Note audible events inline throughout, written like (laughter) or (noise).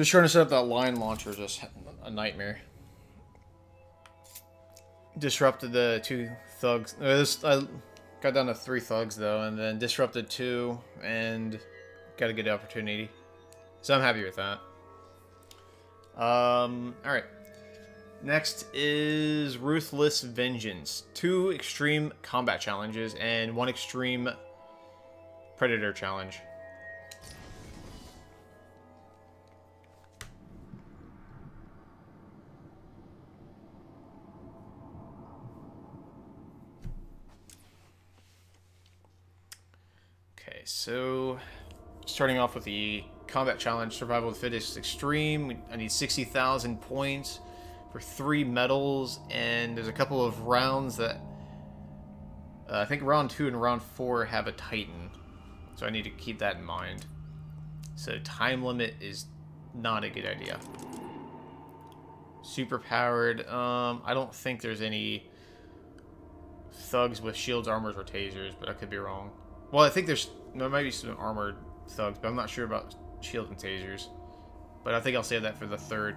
Just trying to set up that line launcher is just a nightmare. Disrupted the two thugs. Uh, I got down to three thugs though, and then disrupted two, and got a good opportunity. So I'm happy with that. Um, alright. Next is Ruthless Vengeance. Two extreme combat challenges and one extreme predator challenge. So starting off with the combat challenge, survival of the fittest extreme. I need 60,000 points for three medals, and there's a couple of rounds that uh, I think round two and round four have a Titan, so I need to keep that in mind. So time limit is not a good idea. Super powered. Um, I don't think there's any thugs with shields, armors, or tasers, but I could be wrong. Well, I think there's there might be some armored thugs, but I'm not sure about shields and tasers. But I think I'll save that for the third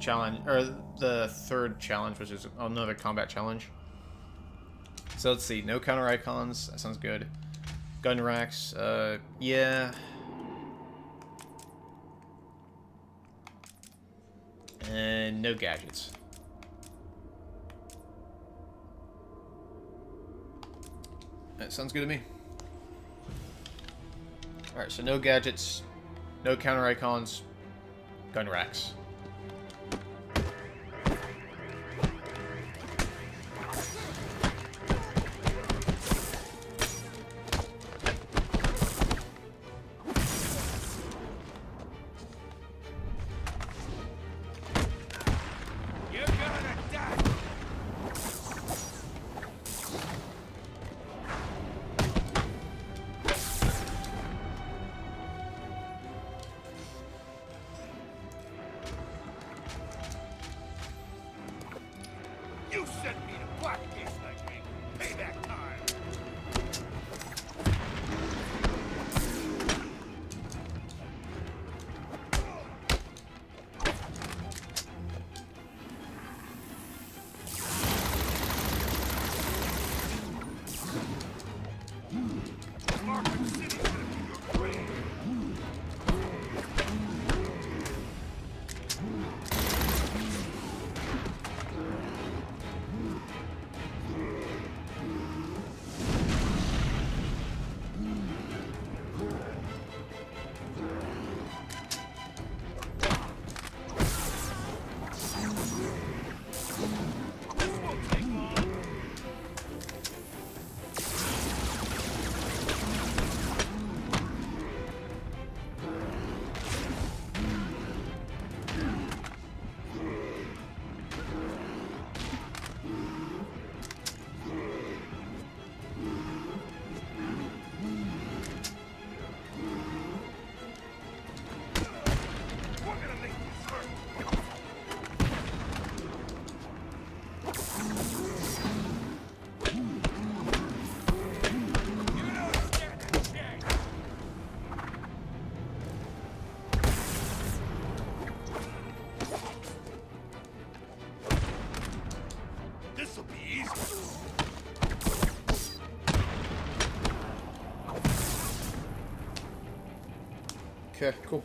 challenge, or the third challenge, which is another combat challenge. So let's see, no counter icons, that sounds good. Gun racks, uh, yeah. And no gadgets. That sounds good to me. Alright, so no gadgets, no counter icons, gun racks. Okay, cool.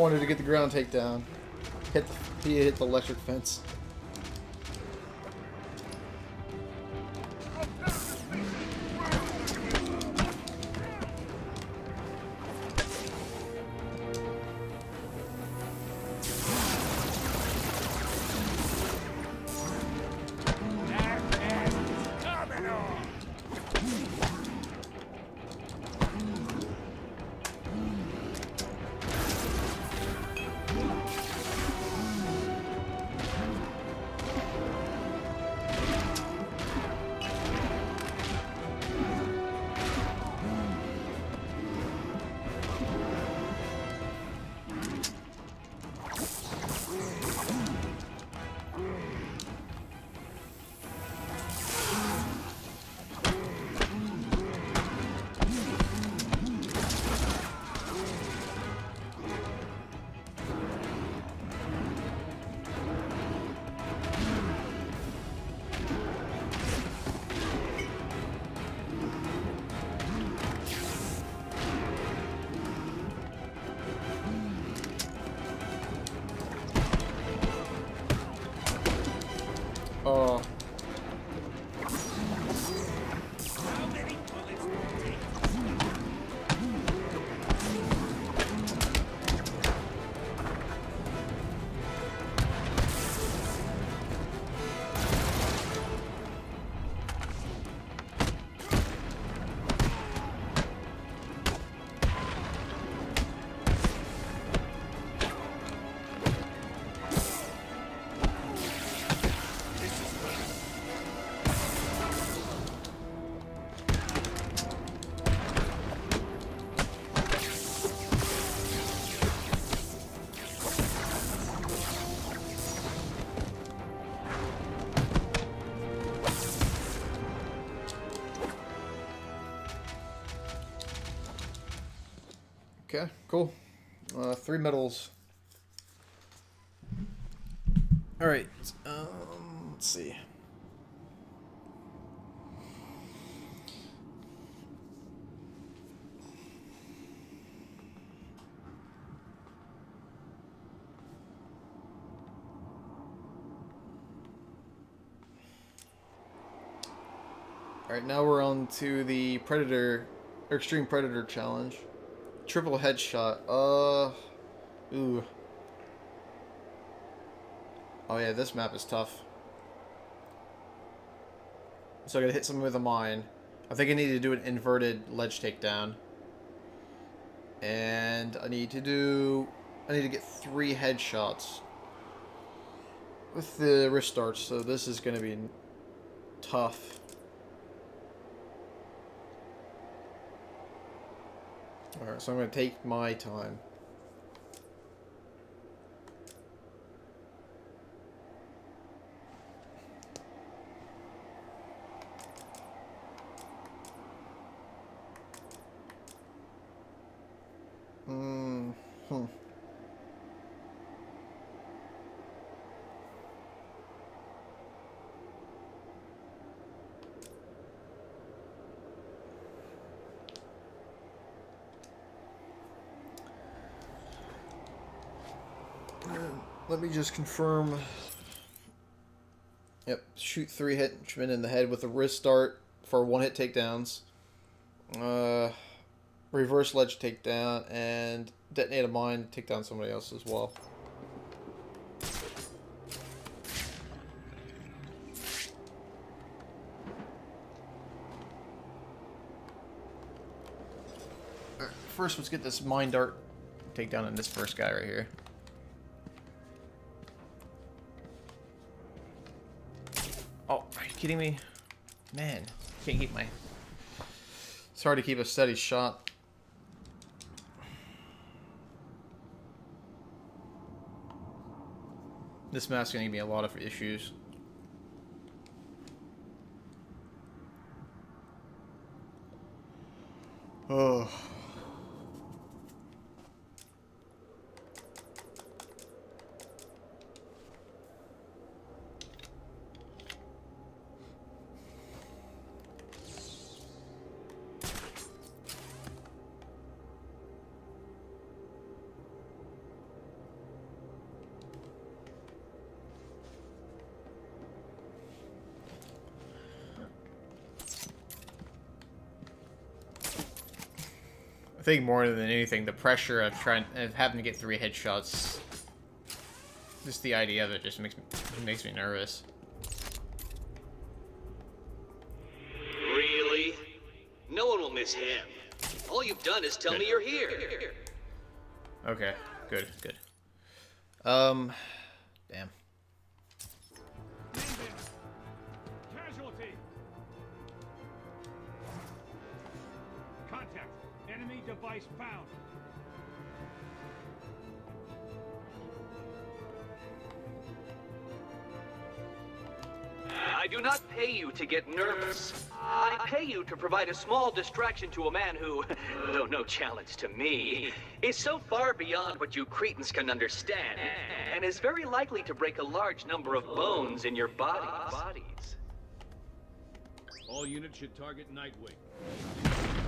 Wanted to get the ground takedown. Hit the, he hit the electric fence. Oh. Okay, cool. Uh, three medals. All right. Um, let's see. All right, now we're on to the Predator, or Extreme Predator Challenge. Triple headshot. Uh, ooh. Oh yeah, this map is tough. So I gotta hit something with a mine. I think I need to do an inverted ledge takedown. And I need to do... I need to get three headshots. With the wrist darts, so this is gonna be tough. Alright, so I'm going to take my time. Just confirm. Yep, shoot three henchmen in the head with a wrist dart for one hit takedowns. Uh, reverse ledge takedown and detonate a mine, take down somebody else as well. First, let's get this mine dart takedown on this first guy right here. Kidding me? Man, can't keep my... It's hard to keep a steady shot. This map's gonna give me a lot of issues. Oh. I think more than anything, the pressure of trying of having to get three headshots. Just the idea of it just makes me makes me nervous. Really? No one will miss him. All you've done is tell me you're here. Okay, good, good. Um, damn. Enemy device found. I do not pay you to get nervous. I pay you to provide a small distraction to a man who, (laughs) though no challenge to me, is so far beyond what you cretins can understand, and is very likely to break a large number of bones in your bodies. All units should target Nightwing.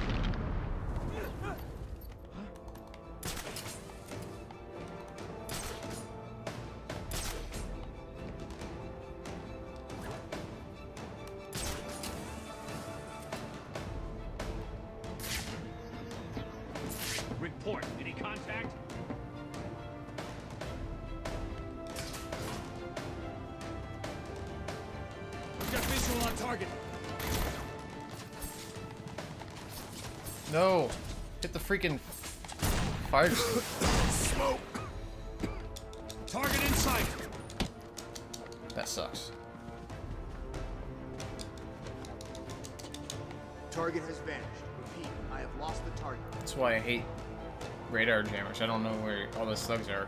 Report. Any contact? We've got visual on target. No, hit the freaking fire. (laughs) Smoke. Target in sight. that sucks. Target has vanished. Repeat, I have lost the target. That's why I hate radar jammers. I don't know where all the slugs are.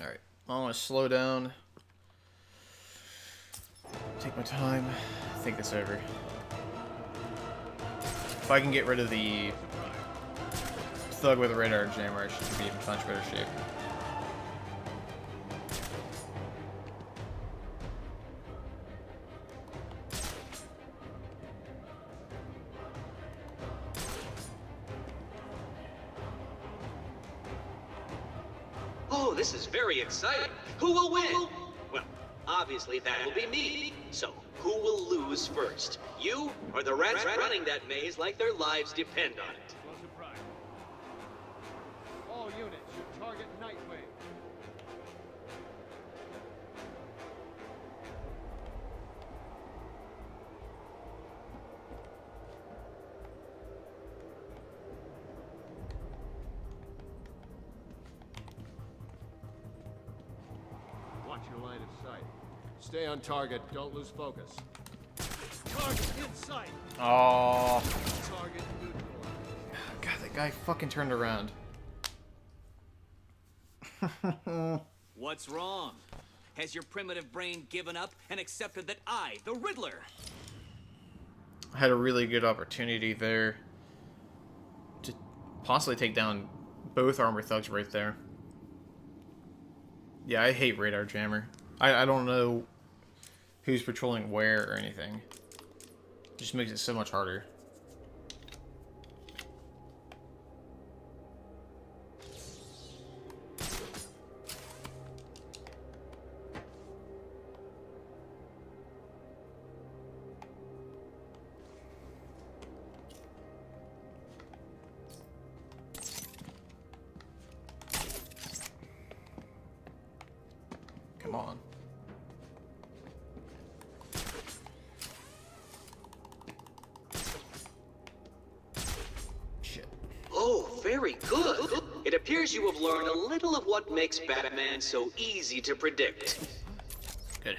Alright, I want to slow down. Take my time. I think this over. If I can get rid of the thug with a radar jammer, I should be in much better shape. Oh, this is very exciting. Who will obviously that will be me. So, who will lose first? You or the rats running that maze like their lives depend on it? All units should target Nightwing. Watch your line of sight. Stay on target. Don't lose focus. Target in sight. Oh, Target. God, that guy fucking turned around. (laughs) What's wrong? Has your primitive brain given up and accepted that I, the Riddler, I had a really good opportunity there to possibly take down both armor thugs right there. Yeah, I hate radar jammer. I, I don't know who's patrolling where or anything. just makes it so much harder. Come on. Oh, very good. It appears you have learned a little of what makes Batman so easy to predict. Good.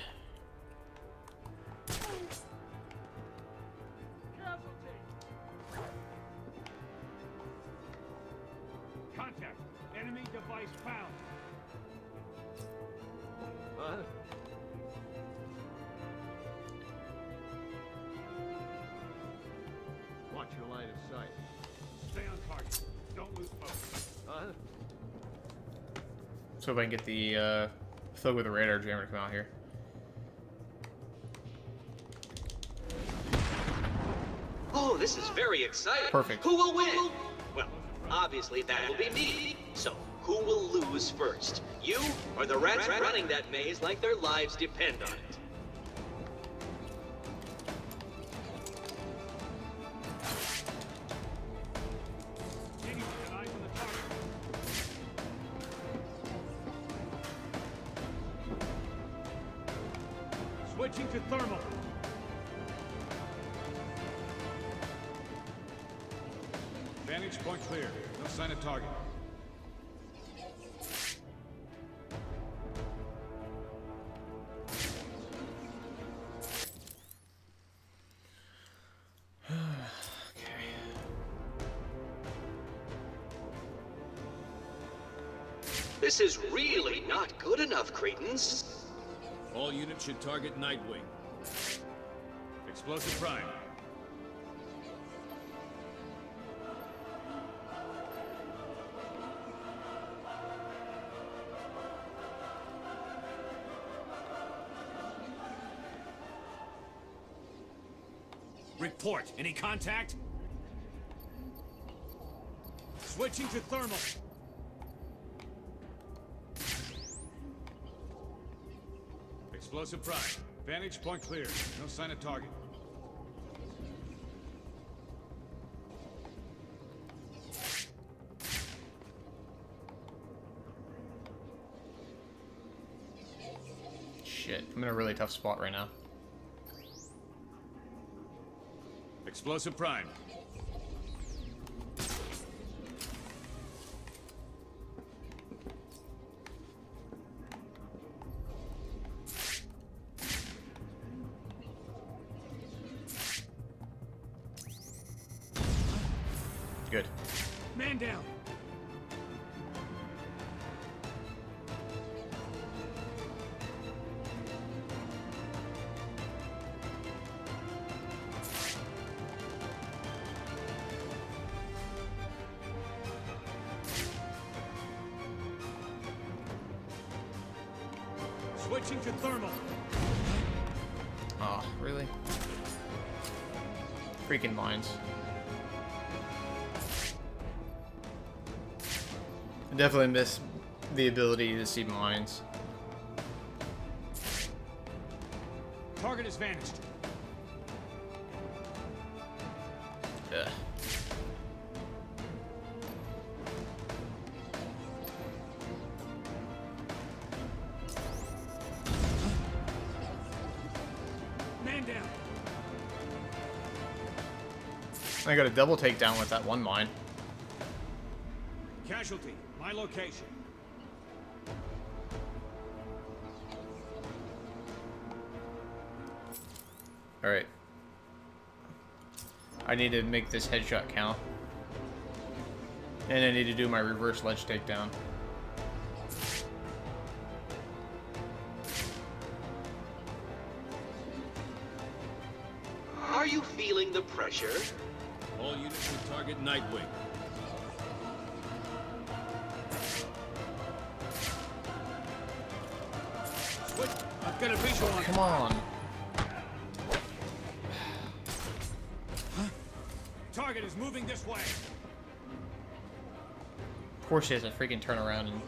Contact. Enemy device found. Huh? Watch your line of sight. Stay on target. Don't lose focus. Huh? So if I can get the uh, thug with the radar jammer to come out here. Oh, this is very exciting. Perfect. Who will win? Well, obviously that will be me. So, who will lose first? You or the rats running that maze like their lives depend on it? Vantage point clear. No sign of target. (sighs) This is really not good enough, cretins. All units should target Nightwing. Explosive prime. Report. Any contact? Switching to thermal. Explosive prime. Vantage point clear. No sign of target. Shit, I'm in a really tough spot right now. Explosive prime. Switching to thermal. Oh, really? Freaking mines. I definitely miss the ability to see mines. Target is vanished. Got a double takedown with that one mine. Casualty. My location. Alright. I need to make this headshot count. And I need to do my reverse ledge takedown. Are you feeling the pressure? All units should target Nightwing. Switch. I've got a visual on. Come on. Target is moving this way. Of course he has to freaking turn around and...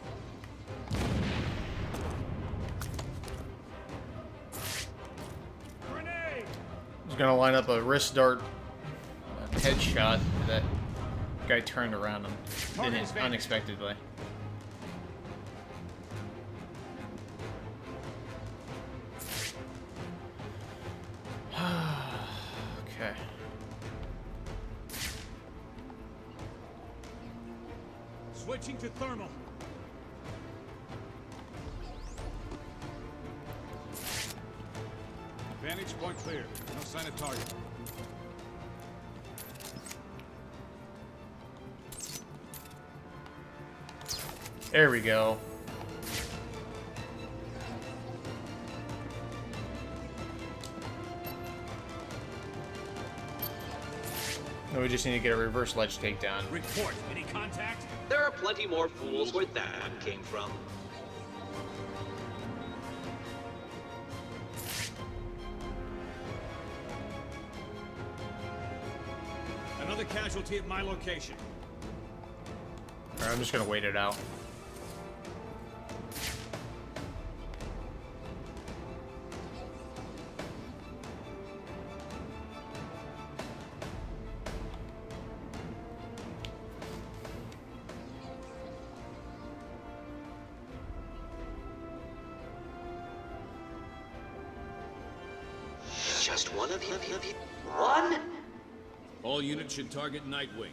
Grenade. He's gonna line up a wrist dart headshot. Guy turned around and did Target it is unexpectedly. Now we just need to get a reverse ledge takedown. Report. Any contact? There are plenty more fools where that came from. Another casualty at my location. Alright, I'm just gonna wait it out. Should target Nightwing.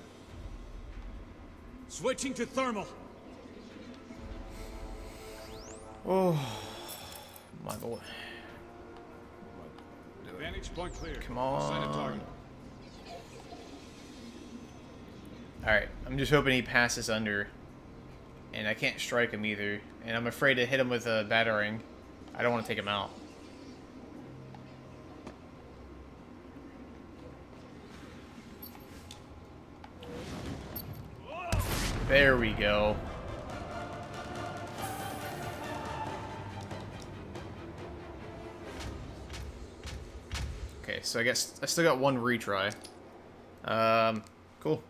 Switching to thermal. Oh, my lord. Vantage point clear. Come on. Alright, I'm just hoping he passes under. And I can't strike him either. And I'm afraid to hit him with a batarang. I don't want to take him out. There we go. Okay, so I guess I still got one retry. Um, cool.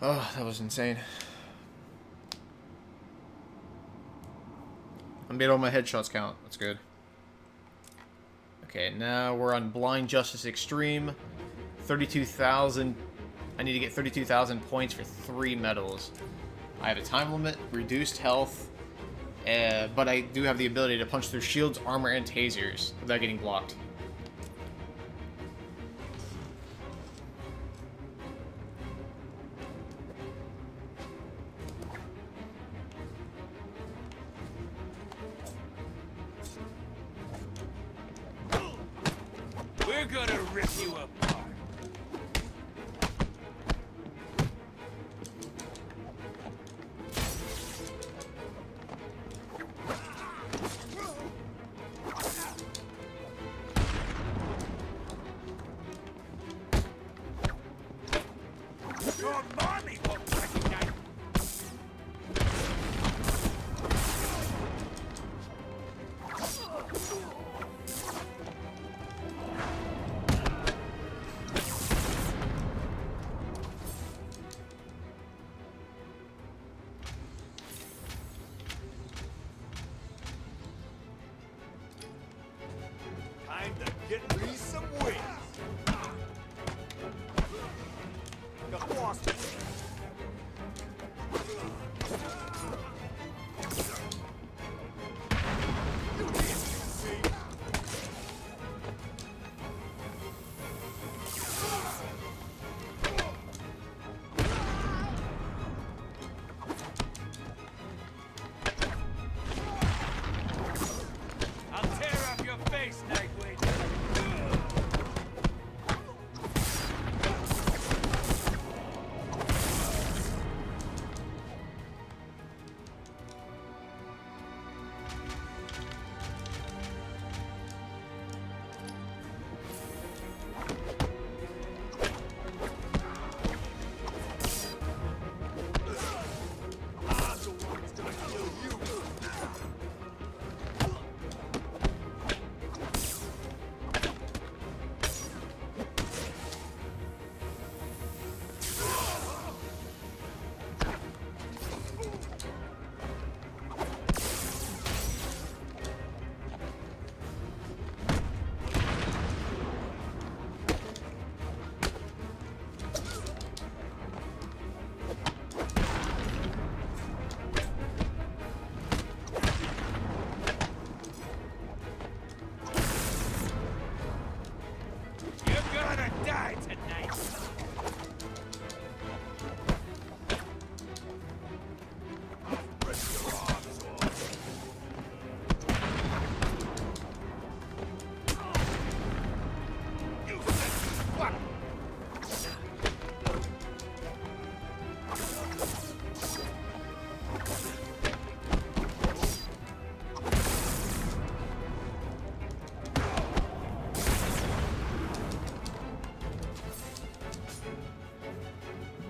Oh, that was insane. I made all my headshots count. That's good. Okay, now we're on Blind Justice Extreme. 32,000. I need to get 32,000 points for three medals. I have a time limit, reduced health, uh, but I do have the ability to punch through shields, armor, and tasers without getting blocked. Your mommy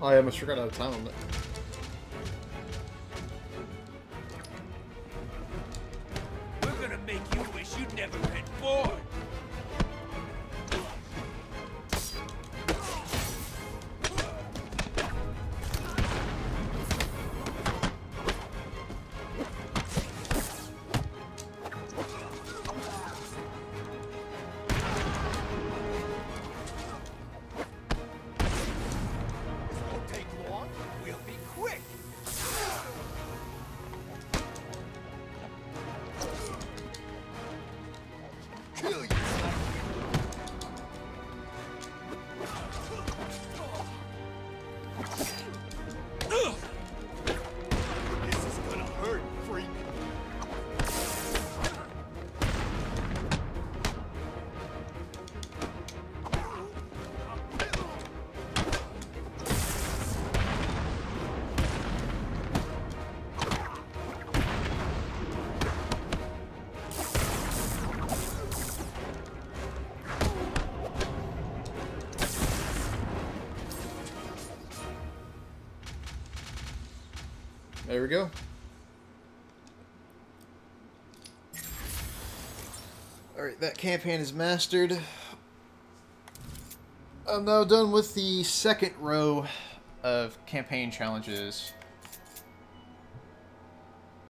Oh, I almost forgot out of time There we go. Alright, that campaign is mastered. I'm now done with the second row Of campaign challenges.